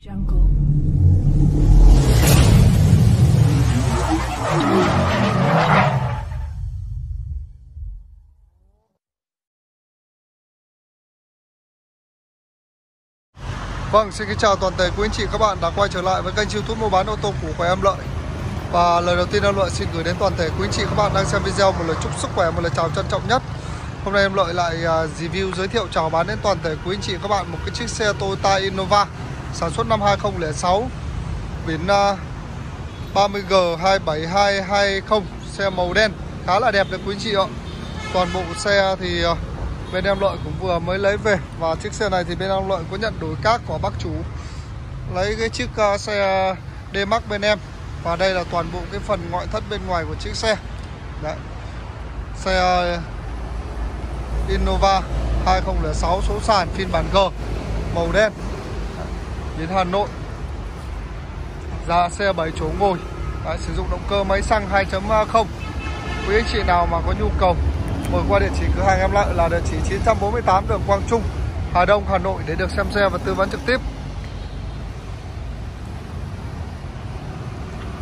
Jungle. Vâng, xin kính chào toàn thể quý anh chị các bạn đã quay trở lại với kênh youtube mua bán ô tô của Khỏe Em Lợi. Và lời đầu tiên Em Lợi xin gửi đến toàn thể quý anh chị các bạn đang xem video một lời chúc sức khỏe, một lời chào trân trọng nhất. Hôm nay Em Lợi lại à, review giới thiệu chào bán đến toàn thể quý anh chị các bạn một cái chiếc xe Toyota Innova. Sản xuất năm 2006 Biển à, uh, 30G27220 Xe màu đen khá là đẹp đấy quý anh chị ạ. Toàn bộ xe thì uh, bên em lợi cũng vừa mới lấy về. Và chiếc xe này thì bên em lợi có nhận đổi cát của bác chủ. Lấy cái chiếc uh, xe D-Max bên em. Và đây là toàn bộ cái phần ngoại thất bên ngoài của chiếc xe. Đấy. xe uh, Innova 2006 số sàn phiên bản G màu đen đến Hà Nội ra xe 7 chỗ ngồi Đấy, sử dụng động cơ máy xăng 2.0 quý anh chị nào mà có nhu cầu mời qua địa chỉ cửa hàng em lại là địa chỉ 948 đường Quang Trung, Hà Đông, Hà Nội để được xem xe và tư vấn trực tiếp.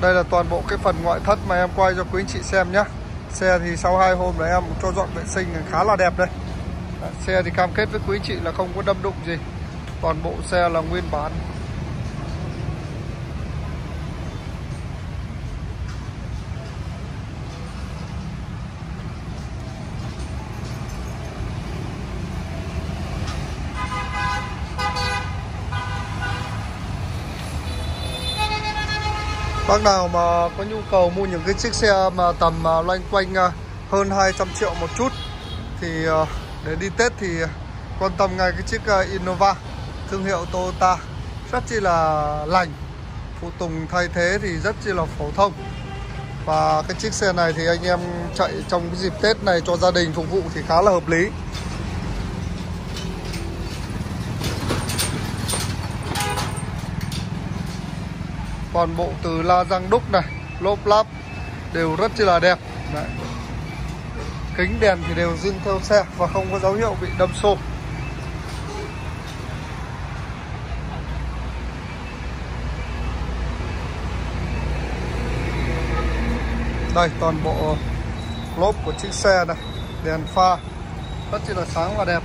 Đây là toàn bộ cái phần ngoại thất mà em quay cho quý anh chị xem nhé. Xe thì sau hai hôm là em cho dọn vệ sinh khá là đẹp đây. Xe thì cam kết với quý anh chị là không có đâm đụng gì. Toàn bộ xe là nguyên bản. Bác nào mà có nhu cầu mua những cái chiếc xe mà tầm à, loanh quanh à, hơn 200 triệu một chút Thì à, để đi Tết thì quan tâm ngay cái chiếc Innova. Thương hiệu Toyota. Rất chi là lành, Phụ tùng thay thế thì rất chi là phổ thông. Và cái chiếc xe này thì anh em chạy trong cái dịp Tết này cho gia đình phục vụ thì khá là hợp lý. Toàn bộ từ la răng đúc này, lốp láp đều rất chi là đẹp. Đấy. kính đèn thì đều dưng theo xe và không có dấu hiệu bị đâm xô. Đây, toàn bộ lốp của chiếc xe này, đèn pha, rất là sáng và đẹp.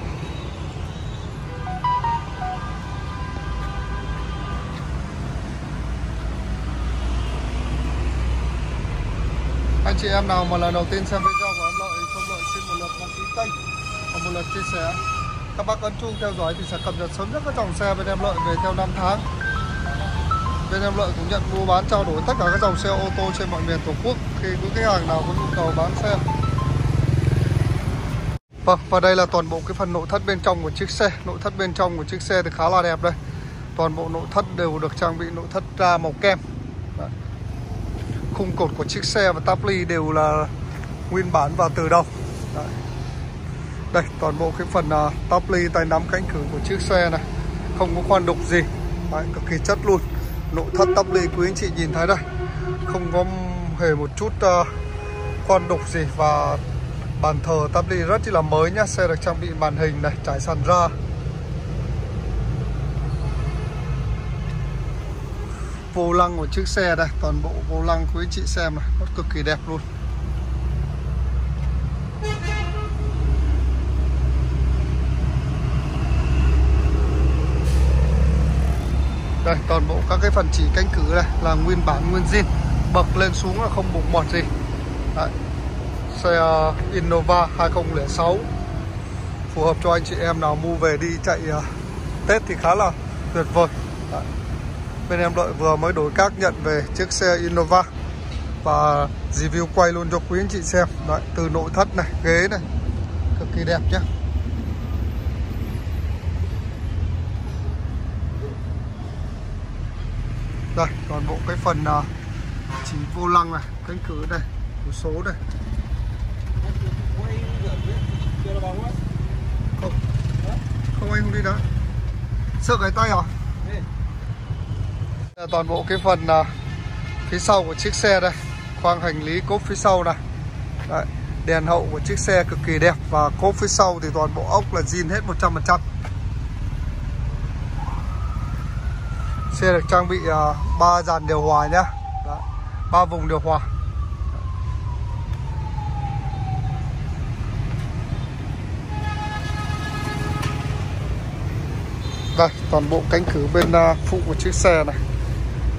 Anh chị em nào mà lần đầu tiên xem video của em lợi không lợi xin một lượt đăng ký kênh và một lượt chia sẻ. Các bác ấn chuông theo dõi thì sẽ cập nhật sớm nhất các dòng xe bên em lợi về theo năm tháng bên em lợi cũng nhận mua bán trao đổi tất cả các dòng xe ô tô trên mọi miền tổ quốc. Khi có khách hàng nào có nhu cầu bán xe. Vâng, và đây là toàn bộ cái phần nội thất bên trong của chiếc xe. Nội thất bên trong của chiếc xe thì khá là đẹp đây. Toàn bộ nội thất đều được trang bị nội thất ra màu kem. Đấy. Khung cột của chiếc xe và táp ly đều là nguyên bản và từ đầu. Đấy. đây toàn bộ cái phần uh, táp ly tay nắm cánh cửa của chiếc xe này. Không có khoan đục gì. Đấy, cực kỳ chất luôn nội thất tắp ly quý anh chị nhìn thấy đây. Không có hề một chút uh, khoan đục gì và bàn thờ tắp ly rất là mới nhá. Xe được trang bị màn hình này trải sàn ra. Vô lăng của chiếc xe đây toàn bộ vô lăng quý anh chị xem này nó cực kỳ đẹp luôn. Đây toàn bộ các cái phần chỉ canh cửa đây là nguyên bản nguyên zin. Bậc lên xuống là không bụng mọt gì. Đấy. xe uh, Innova 2006 phù hợp cho anh chị em nào mua về đi chạy uh, Tết thì khá là tuyệt vời. Đấy. Bên em đợi vừa mới đổi các nhận về chiếc xe Innova. Và review quay luôn cho quý anh chị xem. Đấy, từ nội thất này ghế này. Cực kỳ đẹp nhé đây toàn bộ cái phần uh, chỉ vô lăng này cánh cửa đây cửa số đây. Không. Không anh không đi đó sợ cái tay à? Toàn bộ cái phần uh, phía sau của chiếc xe đây. Khoang hành lý cốp phía sau này. Đấy, đèn hậu của chiếc xe cực kỳ đẹp. Và cốp phía sau thì toàn bộ ốc là zin hết 100% Xe được trang bị uh, dàn điều hòa nhá. Ba vùng điều hòa. Đây, toàn bộ cánh cửa bên uh, phụ của chiếc xe này.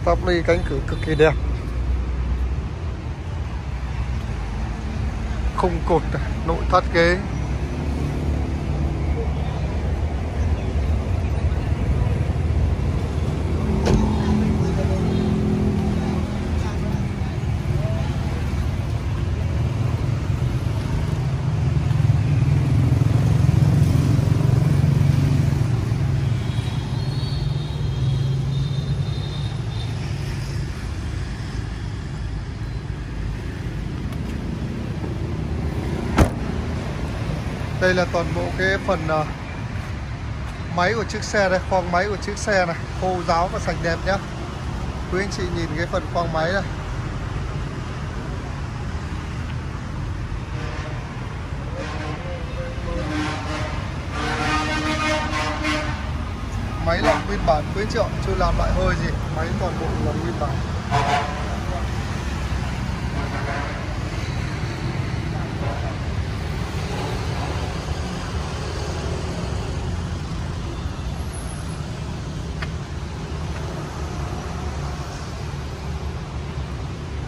Tắp ly cánh cửa cực kỳ đẹp. Khung cột này, nội thất ghế. Đây là toàn bộ cái phần uh, máy của chiếc xe đây khoang máy của chiếc xe này khô ráo và sạch đẹp nhá. Quý anh chị nhìn cái phần khoang máy này. Máy lọc nguyên bản quý triệu, chưa làm lại hơi gì máy toàn bộ là nguyên bản.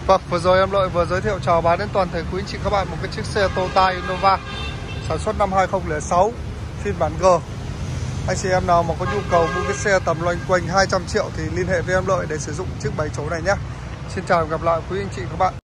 Vâng, vừa rồi em Lợi vừa giới thiệu chào bán đến toàn thể quý anh chị các bạn một cái chiếc xe Toyota Innova sản xuất năm 2006 phiên bản G. Anh chị em nào mà có nhu cầu mua cái xe tầm loanh quanh 200 triệu thì liên hệ với em Lợi để sử dụng chiếc 7 chỗ này nhé. Xin chào và gặp lại quý anh chị các bạn.